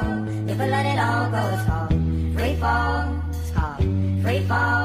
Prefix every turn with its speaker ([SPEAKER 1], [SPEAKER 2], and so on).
[SPEAKER 1] go. Never let it all go. It's called free fall. It's called free fall.